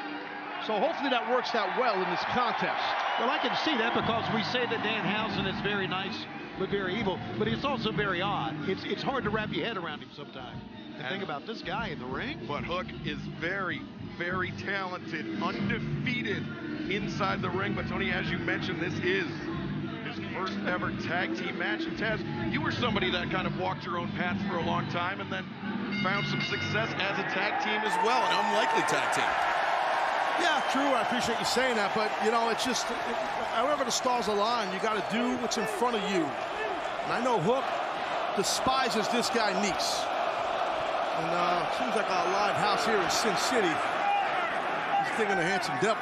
So hopefully that works out well in this contest. Well, I can see that because we say that Danhausen is very nice but very evil. But it's also very odd. It's it's hard to wrap your head around him sometimes. And think about this guy in the ring. But Hook is very, very talented, undefeated inside the ring. But Tony, as you mentioned, this is his first ever tag team match. And Taz, you were somebody that kind of walked your own path for a long time and then found some success as a tag team as well, an unlikely tag team. Yeah, true. I appreciate you saying that, but you know, it's just however the stars align, you got to do what's in front of you. And I know Hook despises this guy Nese, and uh, seems like a live house here in Sin City. He's thinking of handsome devil.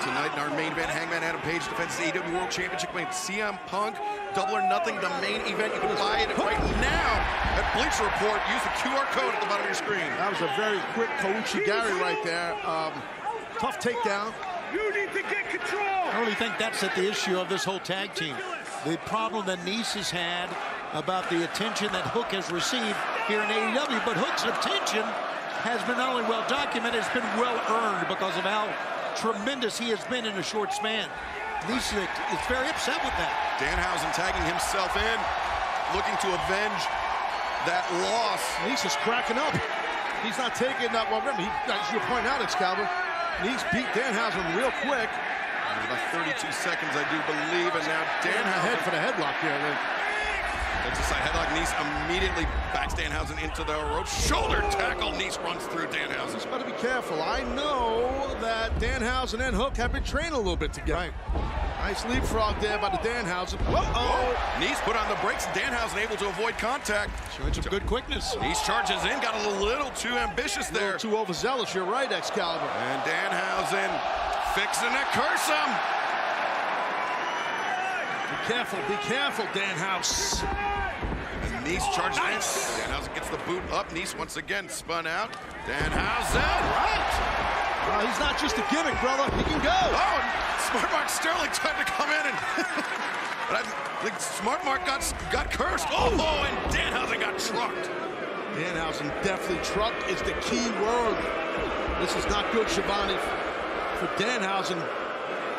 Tonight in our main event, Hangman Adam Page defends the AEW World Championship against CM Punk. Double or Nothing, the main event. You can buy it right now at Bleacher Report. Use the QR code at the bottom of your screen. That was a very quick Kouchi Gari right there. Um, tough takedown. You need to get control. I really think that's at the issue of this whole tag team. The problem that Nese has had about the attention that Hook has received here in AEW, but Hook's attention has been not only well documented, it's been well earned because of how tremendous he has been in a short span. Nese is very upset with that. Danhausen tagging himself in, looking to avenge that loss. Nese is cracking up. He's not taking that. Well, remember, he, as you point out, Excalibur, Nese beat Danhausen real quick. About 32 seconds, I do believe, and now Danhausen head for the headlock here. Then. Takes a side headlock. Nese immediately backs Danhausen into the rope. Shoulder tackle. Nice runs through Danhausen. Just got to be careful. I know that Danhausen and Hook have been training a little bit together. Right. Nese leapfrog there by the Danhausen. Whoa-oh! Nese put on the brakes. Danhausen able to avoid contact. Showing some good quickness. Nese charges in. Got a little too ambitious there. too overzealous. You're right, Excalibur. And Danhausen fixing to curse him. Be careful. Be careful, Danhausen. And Nese charges nice. in. Danhausen gets the boot up. Nese once again spun out. Danhausen. Right. Uh, he's not just a gimmick, brother. He can go. Oh, Smart Mark Sterling tried to come in and. but I think Smart Mark got, got cursed. Oh, oh, and Danhausen got trucked. Danhausen definitely trucked is the key word. This is not good, Schiavone, for Danhausen.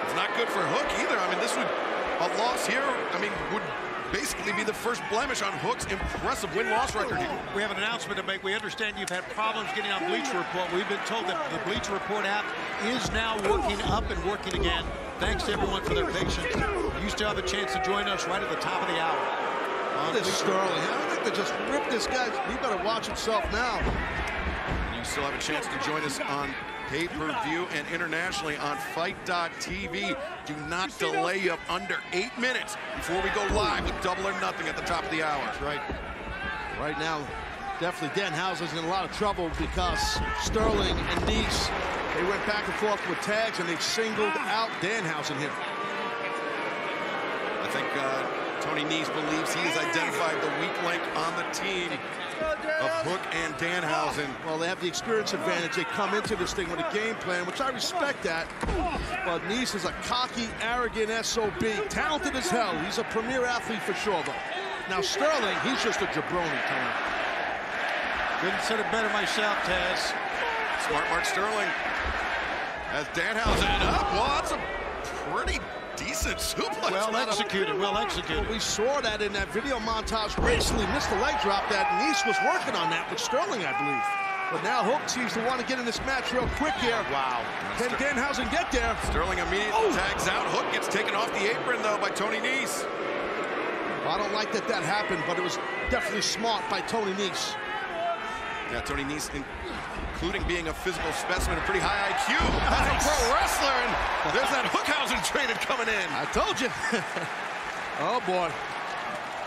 It's not good for Hook either. I mean, this would, a loss here, I mean, would basically be the first blemish on Hook's impressive win-loss record here. We have an announcement to make. We understand you've had problems getting on Bleacher Report. We've been told that the Bleacher Report app is now working up and working again. Thanks to everyone for their patience. You still have a chance to join us right at the top of the hour. On this Sterling. I think they just ripped this guy. He better watch himself now. You still have a chance to join us on pay-per-view and internationally on FITE.tv. Do not delay up under eight minutes before we go live with Double or Nothing at the top of the hour. That's right. Right now, definitely Danhausen's in a lot of trouble because Sterling and Nese, they went back and forth with tags and they singled out Danhausen here. I think uh, Tony Nese believes he has identified the weak link on the team Hook and Danhausen. Well, they have the experience advantage. They come into this thing with a game plan, which I respect that. But Nese is a cocky, arrogant SOB. Talented as hell. He's a premier athlete for sure, though. Now, Sterling, he's just a jabroni, Tony. Couldn't said it better myself, Taz. Smart Mark Sterling As Danhausen up. Well, that's a pretty decent suplex. Well executed, well executed. We saw that in that video montage recently. Missed the leg drop that Nese was working on that with Sterling, I believe. But now Hook seems to want to get in this match real quick here. Wow. Can Danhausen get there? Sterling immediately oh. tags out. Hook gets taken off the apron, though, by Tony Nese. Well, I don't like that that happened, but it was definitely smart by Tony Nese. Yeah, Tony Nese, including being a physical specimen, a pretty high IQ. That's nice. a pro wrestler, and there's that Hookhausen training coming in. I told you. oh, boy.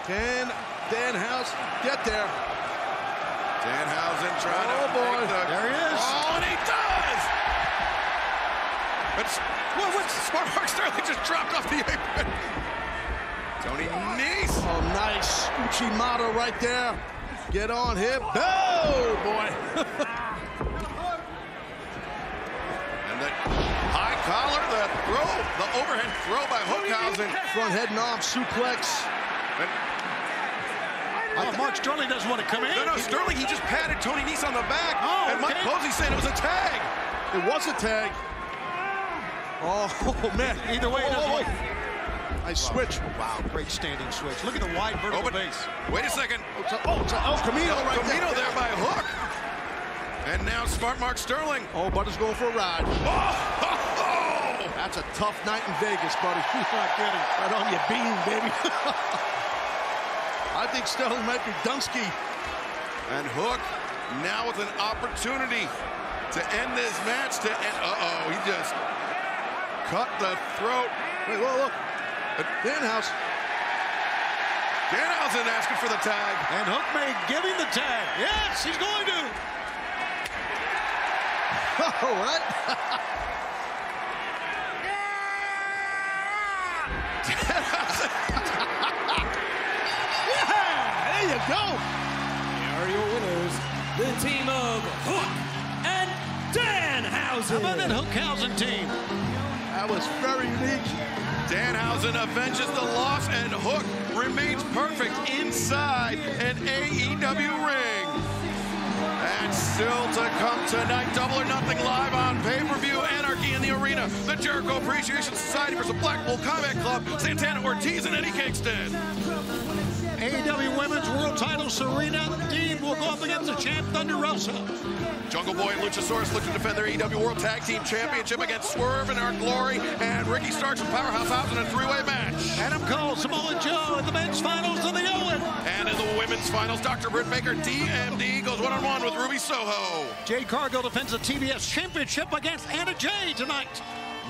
Can Danhausen get there? Danhausen trying oh, to boy. The... There he is. Oh, and he does! It's, well, what's Smart Mark Sterling just dropped off the apron. Tony Nese. Oh, nice. Uchimata right there. Get on him. Oh, boy. and the high collar, the throw, the overhead throw by Hookhausen. Front head knob suplex. And Oh, Mark Sterling doesn't want to come in. No, no, Sterling, he just patted Tony Nese on the back. Oh, and Mike okay. Posey said it was a tag. It was a tag. Oh, man. Either way, it doesn't oh, look... Nice switch. Wow, great standing switch. Look at the wide vertical Oh, base. Wait a second. Oh, it's a, oh, it's a El Camino right Camino there. there by Hook. And now Smart Mark Sterling. Oh, Butter's going for a ride. Oh, oh, Oh, That's a tough night in Vegas, buddy. You're not kidding. Right on your beam, baby. I think Sterling might be Dunsky. And Hook now with an opportunity to end this match. To end, uh-oh, he just cut the throat. Wait, whoa, look. Danhouse. Uh, Danhausen asking for the tag. And Hook may give him the tag. Yes, he's going to. Oh, what? yeah, there you go. Here are your winners, the team of Hook and Danhausen. How about that Hookhausen team? That was very unique. Danhausen avenges the loss, and Hook remains perfect inside an AEW ring. Still to come tonight, Double or Nothing live on pay-per-view, Anarchy in the Arena, the Jericho Appreciation Society versus Blackpool Combat Club, Santana Ortiz and Eddie Kingston. AEW Women's World Title, Serena Deeb will go up against the champ Thunder Rosa. Jungle Boy and Luchasaurus look to defend their AEW World Tag Team Championship against Swerve and Our Glory, and Ricky Starks and Powerhouse Hobbs in a three-way match. Adam Cole, Samoa Joe in the men's finals women's finals, Dr. Britt Baker, DMD, goes one-on-one with Ruby Soho. Jade Cargill defends the TBS Championship against Anna Jay tonight.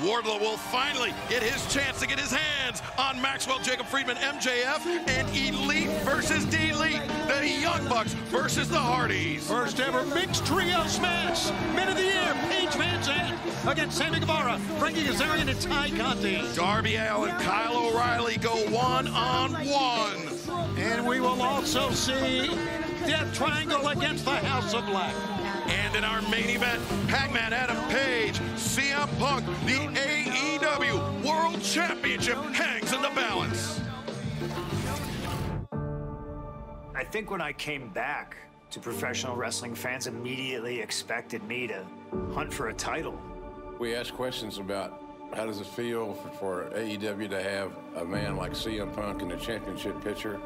Wardlow will finally get his chance to get his hands on Maxwell Jacob Friedman MJF and Elite versus D-Elite. the Young Bucks versus the Hardys. First ever mixed trio smash. Men of the Year, Paige VanZant against Sammy Guevara, Frankie Kazarian, and Tay Conti. Darby Allin Kyle O'Reilly go one on one. And we will also see Death Triangle against the House of Black. And in our main event, Hangman Adam Page, CM Punk, the AEW World Championship hangs in the balance. I think when I came back to professional wrestling, fans immediately expected me to hunt for a title. We asked questions about how does it feel for, for AEW to have a man like CM Punk in the championship picture?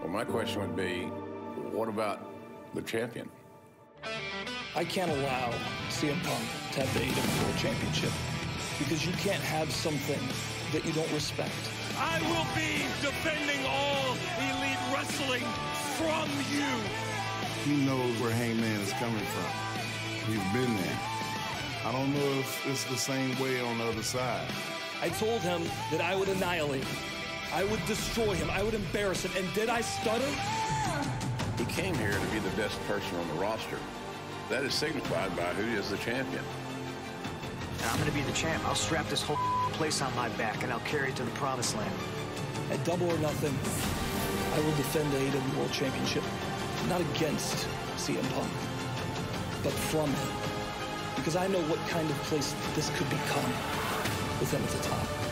Well, my question would be, what about the champion? I can't allow CM Punk to have the AEW World Championship because you can't have something that you don't respect. I will be defending all elite wrestling from you. He knows where Hangman is coming from. He's been there. I don't know if it's the same way on the other side. I told him that I would annihilate him. I would destroy him. I would embarrass him. And did I stutter? He came here to be the best person on the roster. That is signified by who is the champion. And I'm going to be the champ. I'll strap this whole place on my back and I'll carry it to the promised land. At Double or Nothing, I will defend the AEW World Championship, not against CM Punk, but from him. Because I know what kind of place this could become with him at the top.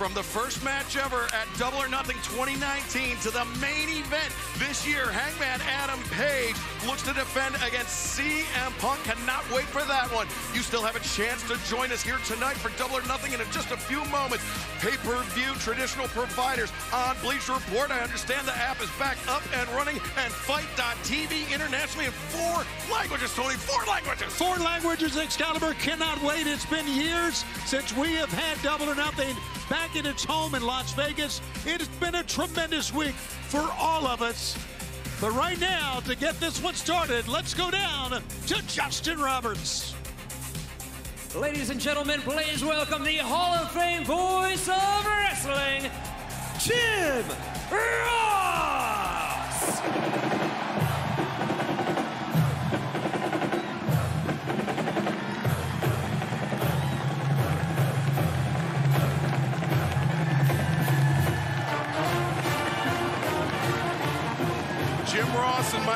From the first match ever at Double or Nothing 2019 to the main event this year, Hangman Adam Page looks to defend against CM Punk. Cannot wait for that one. You still have a chance to join us here tonight for Double or Nothing in just a few moments. Pay-per-view traditional providers on Bleacher Report. I understand the app is back up and running and FITE.tv internationally in four languages, Tony. Four languages. Four languages, Excalibur cannot wait. It's been years since we have had Double or Nothing back in its home in Las Vegas. It has been a tremendous week for all of us. But right now, to get this one started, let's go down to Justin Roberts. Ladies and gentlemen, please welcome the Hall of Fame voice of wrestling, Jim Ross!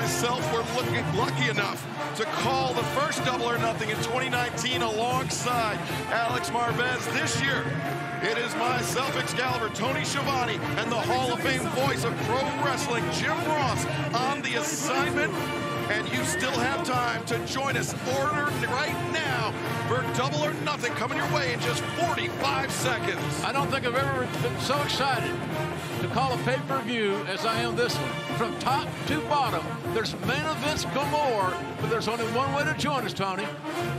Myself were looking, lucky enough to call the first Double or Nothing in 2019 alongside Alex Marvez. This year, it is myself, Excalibur, Tony Schiavone, and the Hall of Fame voice of pro wrestling, Jim Ross, on the assignment and you still have time to join us. Order right now for Double or Nothing coming your way in just 45 seconds. I don't think I've ever been so excited to call a pay-per-view as I am this one. From top to bottom, there's main events galore, but there's only one way to join us, Tony.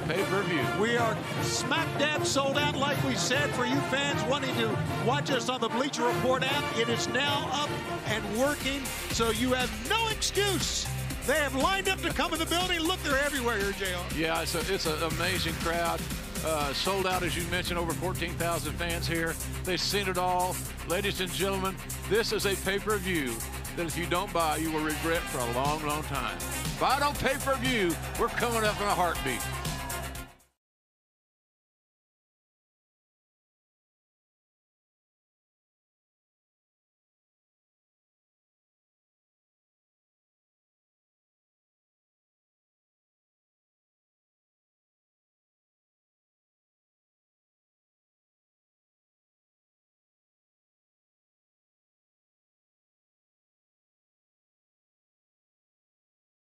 Pay-per-view. We are smack dab sold out, like we said, for you fans wanting to watch us on the Bleacher Report app. It is now up and working, so you have no excuse. They have lined up to come in the building. Look, they're everywhere here, JR. Yeah, it's, a, it's an amazing crowd. Uh, sold out, as you mentioned, over 14,000 fans here. They've seen it all. Ladies and gentlemen, this is a pay-per-view that if you don't buy, you will regret for a long, long time. Buy on pay-per-view. We're coming up in a heartbeat.